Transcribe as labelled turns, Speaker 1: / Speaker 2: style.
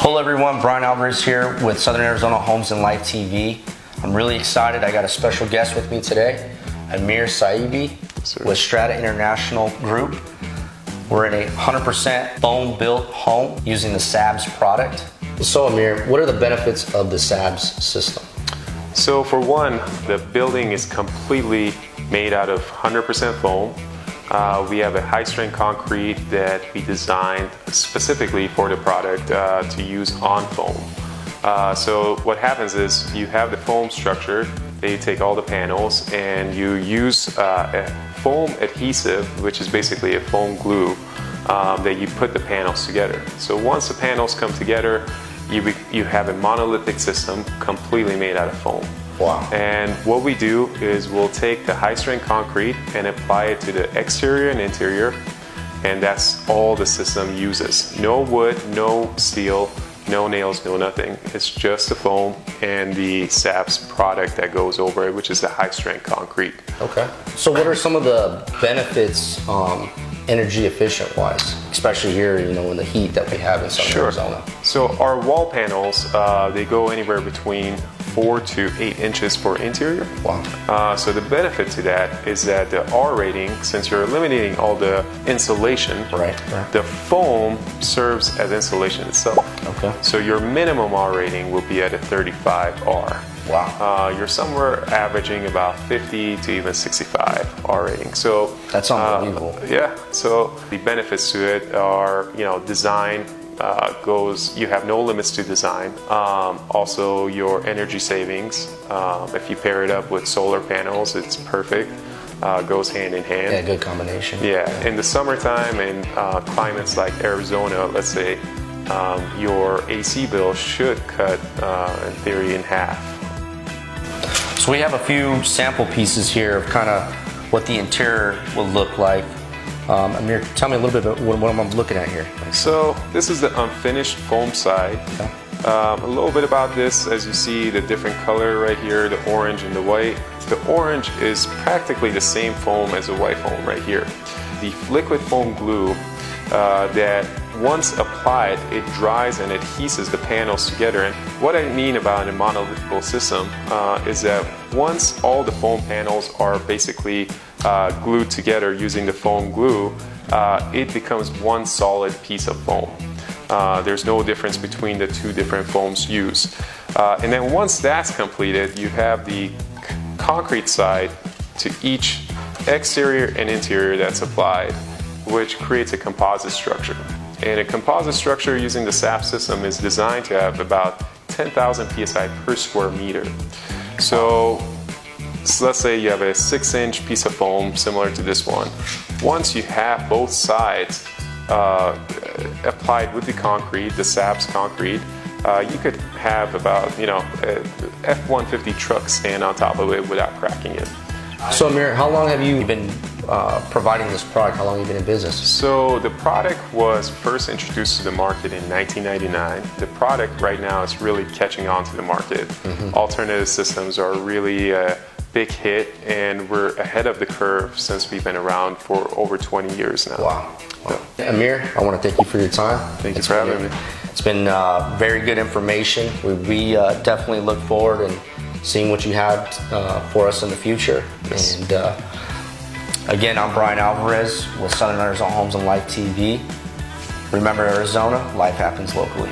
Speaker 1: Hello everyone, Bryan Alvarez here with Southern Arizona Homes and Life TV. I'm really excited. I got a special guest with me today, Amir Saebi
Speaker 2: Sir.
Speaker 1: with Strata International Group. We're in a 100% bone built home using the SABS product. So Amir, what are the benefits of the SABS system?
Speaker 2: So for one, the building is completely made out of 100% foam. Uh, we have a high strength concrete that we designed specifically for the product uh, to use on foam. Uh, so what happens is you have the foam structure, they take all the panels and you use uh, a foam adhesive, which is basically a foam glue um, that you put the panels together. So once the panels come together, you, you have a monolithic system completely made out of foam.
Speaker 1: Wow.
Speaker 2: And what we do is we'll take the high strength concrete and apply it to the exterior and interior, and that's all the system uses. No wood, no steel, no nails, no nothing. It's just the foam and the SABS product that goes over it, which is the high strength concrete.
Speaker 1: Okay. So what are some of the benefits um, energy efficient wise, especially here, you know, in the heat that we have in Southern Arizona?
Speaker 2: So our wall panels, uh, they go anywhere between four to eight inches for interior.
Speaker 1: Wow.
Speaker 2: Uh, so the benefit to that is that the R rating, since you're eliminating all the insulation,
Speaker 1: Right, right.
Speaker 2: the foam serves as insulation itself.
Speaker 1: Okay.
Speaker 2: So your minimum R rating will be at a 35 R.
Speaker 1: Wow.
Speaker 2: Uh, you're somewhere averaging about 50 to even 65 R rating. So
Speaker 1: That's unbelievable.
Speaker 2: uh, yeah. So the benefits to it are, you know, design uh, goes. You have no limits to design. Um, also, your energy savings. Um, if you pair it up with solar panels, it's perfect. Uh, goes hand in hand.
Speaker 1: Yeah, good combination.
Speaker 2: Yeah, in the summertime and uh, climates like Arizona, let's say, um, your AC bill should cut, uh, in theory, in half.
Speaker 1: So we have a few sample pieces here of kind of what the interior will look like. Um, Amir, tell me a little bit about what, what I'm looking at here.
Speaker 2: So this is the unfinished foam side. Um, a little bit about this, as you see the different color right here, the orange and the white. The orange is practically the same foam as the white foam right here. The liquid foam glue uh, that once applied, it dries and adheses the panels together. And what I mean about a monolithic system uh, is that once all the foam panels are basically uh, glued together using the foam glue, uh, it becomes one solid piece of foam. Uh, there's no difference between the two different foams used. Uh, and then once that's completed, you have the concrete side to each exterior and interior that's applied, which creates a composite structure. And a composite structure using the SABS system is designed to have about 10,000 psi per square meter. So so let's say you have a six inch piece of foam similar to this one. Once you have both sides uh, applied with the concrete, the SABS concrete, uh, you could have about, you know, F-150 truck stand on top of it without cracking it.
Speaker 1: So Amir, how long have you been uh, providing this product? How long have you been in business?
Speaker 2: So the product was first introduced to the market in 1999. The product right now is really catching on to the market. Alternative systems are really a big hit, and we're ahead of the curve since we've been around for over 20 years now.
Speaker 1: Wow. wow. Amir, I want to thank you for your time.
Speaker 2: Thank you for having me.
Speaker 1: It's been uh, very good information. We, we uh, definitely look forward and seeing what you have uh, for us in the future. And uh, again, I'm Bryan Alvarez with Southern Arizona Homes and Life TV. Remember, Arizona, life happens locally.